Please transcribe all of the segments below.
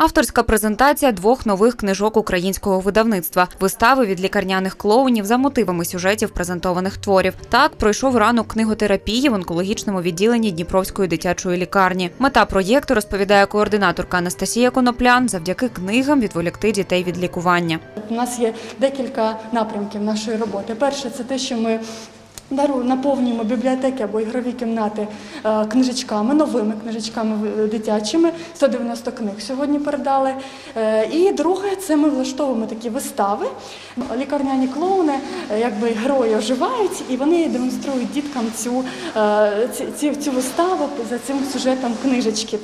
Авторська презентація двох нових книжок українського видавництва, вистави від лікарняних клоунів за мотивами сюжетів презентованих творів. Так пройшов ранок книготерапії в онкологічному відділенні Дніпровської дитячої лікарні. Мета проєкту розповідає координаторка Анастасія Коноплян. Завдяки книгам відволікти дітей від лікування. У нас є декілька напрямків нашої роботи. Перше, це те, що ми наповнюємо бібліотеки або ігрові кімнати е, книжечками, новими книжечками е, дитячими. 190 книг сьогодні передали. Е, І друге, це ми влаштовуємо такі вистави. Лікарняні клоуни, якби герої оживають, і вони демонструють діткам цю, ці- цю виставу за цим сюжетом книжечки.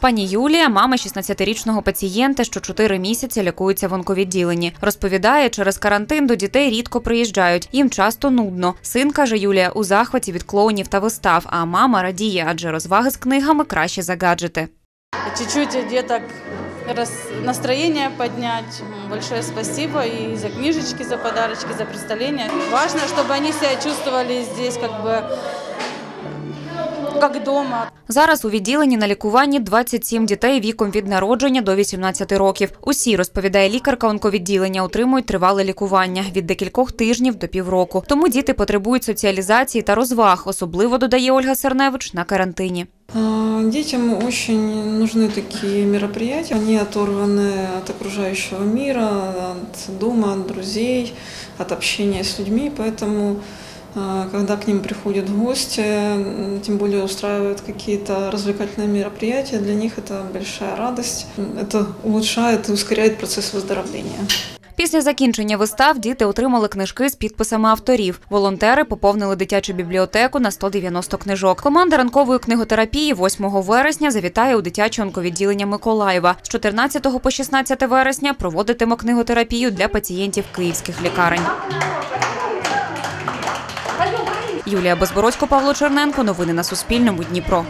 Пані Юлія, мама 16-річного пацієнта, що 4 місяці лікується в онковідділенні. Розповідає, через карантин до дітей рідко приїжджають. Їм часто нудно. Син каже Юлія у захваті від клоунів та вистав. А мама радіє, адже розваги з книгами краще за гаджети. чуть-чуть настроение поднять. М, Большое спасибо и за книжечки, за подарочки, за представление. Важно, чтобы они себя чувствовали здесь как бы как дома. Зараз у відділенні на лікуванні 27 дітей віком від народження до 18 років. Усі, розповідає лікарка онковідділення, отримують тривале лікування від декількох тижнів до півроку. Тому діти потребують соціалізації та розваг, особливо додає Ольга Серневич на карантині. А, Детям очень нужны такие мероприятия. Они оторваны от окружающего мира, от дома, от друзей, от общения с людьми. Поэтому, а, когда к ним приходят гости, м, тем более устраивают какие-то развлекательные мероприятия, для них это большая радость. Это улучшает и ускоряет процесс выздоровления. Після закінчення вистав діти отримали книжки з підписами авторів. Волонтери поповнили дитячу бібліотеку на 190 книжок. Команда ранкової книготерапії 8 вересня завітає у дитяче онковідділення Миколаєва. З 14 по 16 вересня проводитиме книготерапію для пацієнтів київських лікарень. Юлія Безбородько, Павло Черненко. Новини на Суспільному. Дніпро.